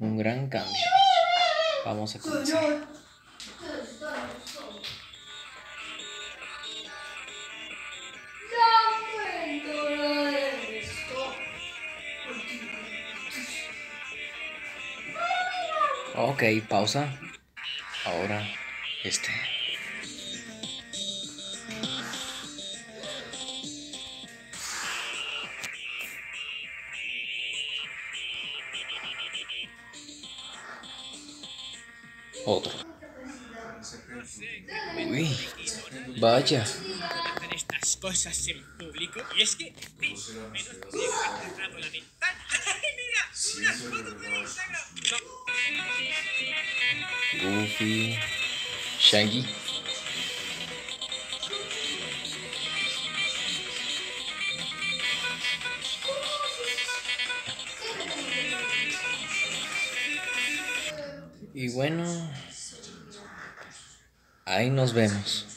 Un gran cambio. Vamos a comenzar. Ok, pausa. Ahora, este. Otro. Uy, vaya. estas cosas en público y es que menos la ventana. ¡Ay, mira! ¡Una foto de Instagram! Goofy. Shaggy. Y bueno, ahí nos vemos.